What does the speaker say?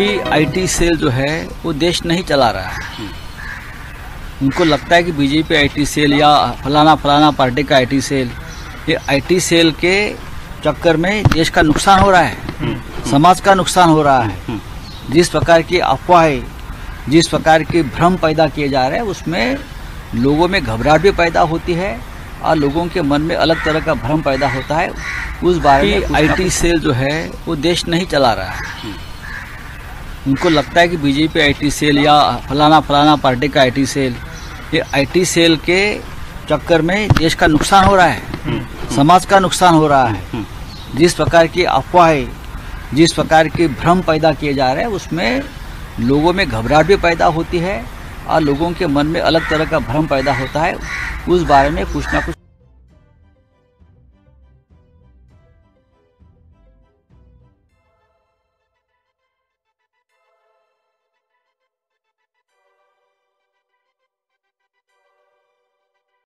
BJP IT cell जो है वो देश नहीं चला रहा है। उनको लगता है कि बीजेपी आईटी सेल या फलाना फलाना पार्टी का आईटी सेल ये आईटी सेल के चक्कर में देश का नुकसान हो रहा है। समाज का नुकसान हो रहा है। जिस प्रकार की अफवाहें जिस प्रकार के भ्रम पैदा किए जा रहे हैं उसमें लोगों में घबराहट भी पैदा होती है और लोगों के मन में अलग तरह का भ्रम पैदा होता है। उस बारे में आईटी सेल जो है वो देश नहीं चला रहा है। उनको लगता है कि बीजेपी आईटी सेल या फलाना फलाना पार्टी का आईटी सेल ये आईटी सेल के चक्कर में देश का नुकसान हो रहा है समाज का नुकसान हो रहा है। जिस प्रकार की अफवाहें जिस प्रकार के भ्रम पैदा किए जा रहे हैं उसमें लोगों में घबराहट भी पैदा होती है और लोगों के मन में अलग तरह का भ्रम पैदा होता है। उस बारे में कुछ ना कुछ